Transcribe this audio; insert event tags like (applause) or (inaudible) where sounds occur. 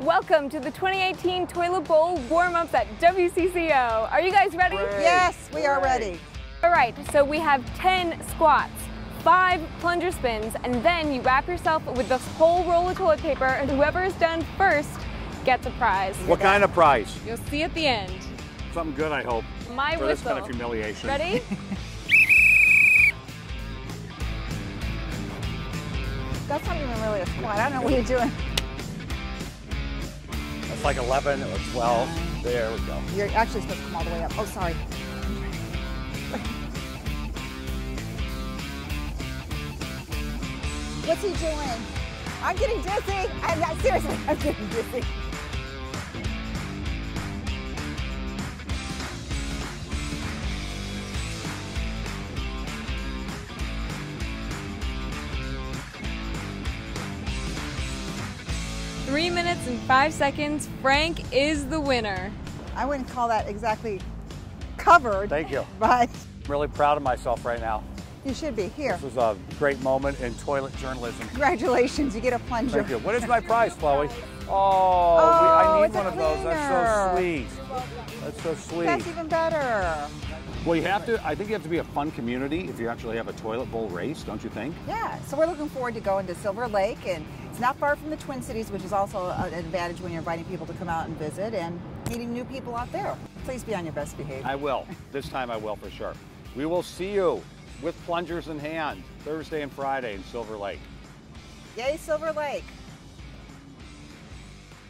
Welcome to the 2018 Toilet Bowl warm-ups at WCCO. Are you guys ready? Yes, we are ready. All right, so we have 10 squats, five plunger spins, and then you wrap yourself with this whole roll of toilet paper, and whoever is done first gets a prize. What kind of prize? You'll see at the end. Something good, I hope. My For this kind of humiliation. Ready? (laughs) That's not even really a squat. I don't know what you're doing. Like 11 or 12. There we go. You're actually supposed to come all the way up. Oh, sorry. What's he doing? I'm getting dizzy. I'm not seriously. (laughs) I'm getting dizzy. Three minutes and five seconds. Frank is the winner. I wouldn't call that exactly covered. Thank you. (laughs) But I'm really proud of myself right now. you should be here. This was a great moment in toilet journalism. Congratulations, you get a plunger. Thank you. What is my prize, Chloe? (laughs) Oh, Oh, so sweet. That's even better. Well, you have to, I think you have to be a fun community if you actually have a toilet bowl race, don't you think? Yeah, so we're looking forward to going to Silver Lake, and it's not far from the Twin Cities, which is also an advantage when you're inviting people to come out and visit and meeting new people out there. Please be on your best behavior. I will. This time I will for sure. We will see you with plungers in hand Thursday and Friday in Silver Lake. Yay, Silver Lake.